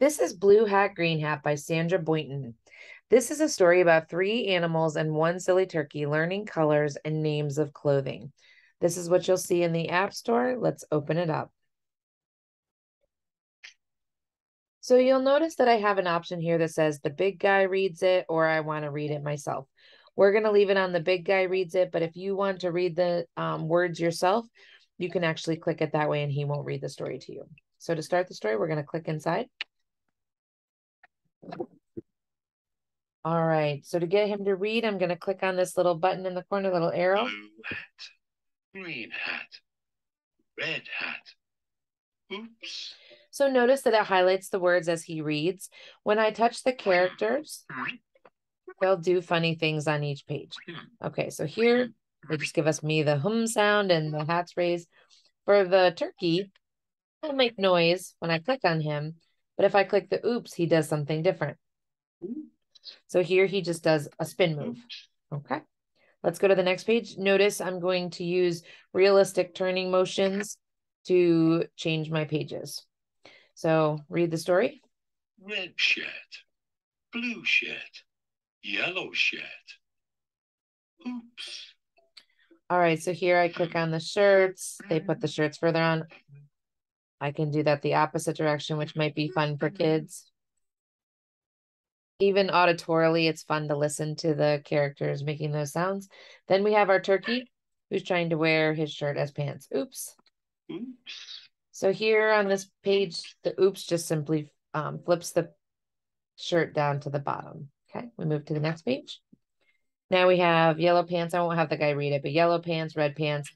This is Blue Hat, Green Hat by Sandra Boynton. This is a story about three animals and one silly turkey learning colors and names of clothing. This is what you'll see in the App Store. Let's open it up. So you'll notice that I have an option here that says the big guy reads it or I want to read it myself. We're going to leave it on the big guy reads it, but if you want to read the um, words yourself, you can actually click it that way and he won't read the story to you. So to start the story, we're going to click inside. All right, so to get him to read, I'm going to click on this little button in the corner, little arrow. Blue hat, green hat, red hat. Oops. So notice that it highlights the words as he reads. When I touch the characters, they'll do funny things on each page. Okay, so here they just give us me the hum sound and the hats raise. For the turkey, he'll make noise when I click on him, but if I click the oops, he does something different. Mm. So here he just does a spin move. Okay. Let's go to the next page. Notice I'm going to use realistic turning motions to change my pages. So read the story. Red shirt, blue shirt, yellow shirt. Oops. All right, so here I click on the shirts. They put the shirts further on. I can do that the opposite direction, which might be fun for kids even auditorily, it's fun to listen to the characters making those sounds. Then we have our turkey who's trying to wear his shirt as pants. Oops. Oops. So here on this page, the oops just simply um, flips the shirt down to the bottom. Okay, we move to the next page. Now we have yellow pants. I won't have the guy read it, but yellow pants, red pants.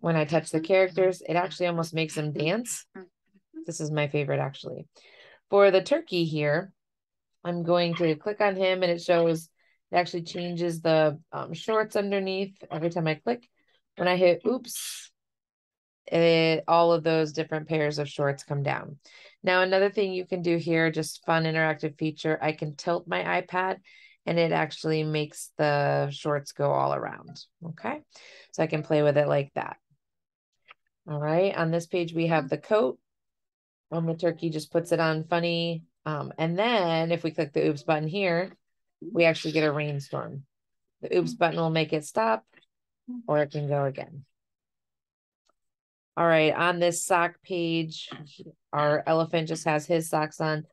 When I touch the characters, it actually almost makes them dance. This is my favorite, actually. For the turkey here, I'm going to click on him and it shows, it actually changes the um, shorts underneath every time I click. When I hit oops, it, all of those different pairs of shorts come down. Now, another thing you can do here, just fun interactive feature, I can tilt my iPad and it actually makes the shorts go all around. Okay. So I can play with it like that. All right. On this page, we have the coat. And the turkey just puts it on funny um, and then if we click the oops button here, we actually get a rainstorm. The oops button will make it stop or it can go again. All right, on this sock page, our elephant just has his socks on.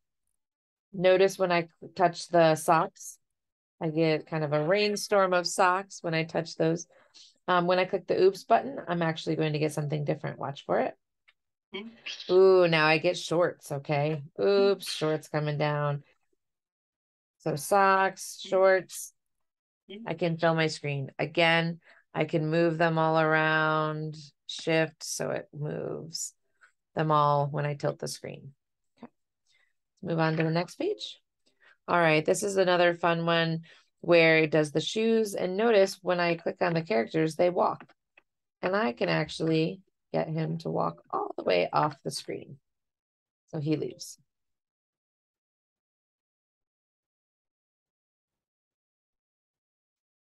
Notice when I touch the socks, I get kind of a rainstorm of socks when I touch those. Um, when I click the oops button, I'm actually going to get something different. Watch for it. Ooh, now I get shorts. Okay. Mm. Oops, shorts coming down. So socks, mm. shorts. Mm. I can fill my screen. Again, I can move them all around, shift so it moves them all when I tilt the screen. Okay. Let's move on to the next page. All right, this is another fun one where it does the shoes. And notice when I click on the characters, they walk. And I can actually get him to walk all the way off the screen. So he leaves.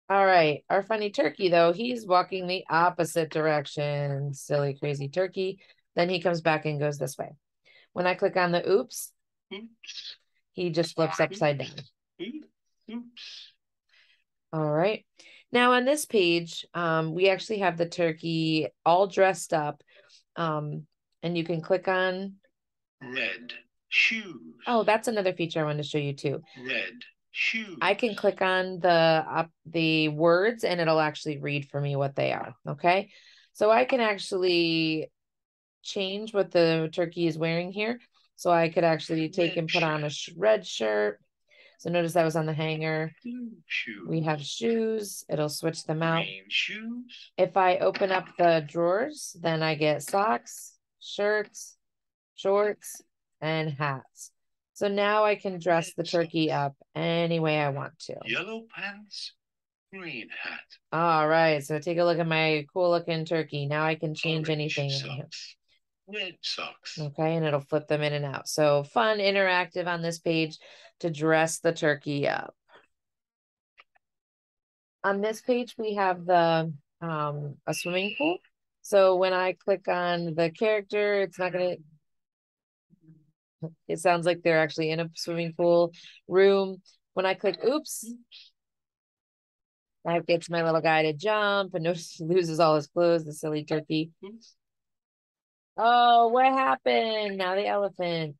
All right, our funny turkey, though, he's walking the opposite direction. Silly, crazy turkey. Then he comes back and goes this way. When I click on the oops, Oops. He just flips upside down. Oops. All right. Now on this page, um, we actually have the turkey all dressed up. Um, and you can click on. Red shoes. Oh, that's another feature I wanted to show you too. Red shoes. I can click on the up the words and it'll actually read for me what they are. Okay. So I can actually change what the turkey is wearing here. So I could actually take and put on a sh red shirt. So notice that was on the hanger. Shoes. We have shoes. It'll switch them out. If I open up the drawers, then I get socks, shirts, shorts, and hats. So now I can dress the turkey up any way I want to. Yellow pants. Green hat. All right, so take a look at my cool looking turkey. Now I can change Orange anything here. socks. Okay, and it'll flip them in and out. So fun, interactive on this page to dress the turkey up. On this page, we have the um, a swimming pool. So when I click on the character, it's not gonna, it sounds like they're actually in a swimming pool room. When I click oops, that gets my little guy to jump and loses all his clothes, the silly turkey. Oh, what happened? Now the elephant.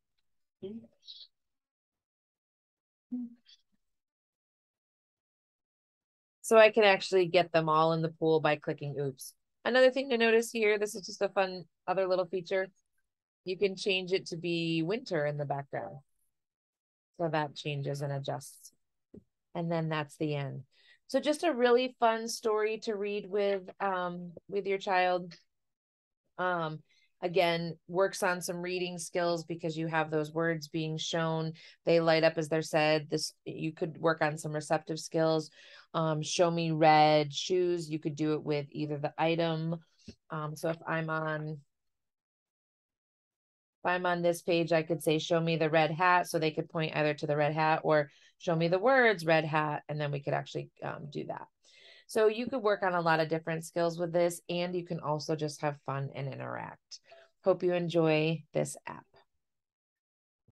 So I can actually get them all in the pool by clicking oops. Another thing to notice here, this is just a fun other little feature. You can change it to be winter in the background. So that changes and adjusts. And then that's the end. So just a really fun story to read with um with your child. Um again works on some reading skills because you have those words being shown. They light up as they're said this you could work on some receptive skills. Um, show me red shoes you could do it with either the item. Um, so if i'm on if i'm on this page i could say show me the red hat. So they could point either to the red hat or show me the words red hat and then we could actually um, do that. So you could work on a lot of different skills with this, and you can also just have fun and interact. Hope you enjoy this app.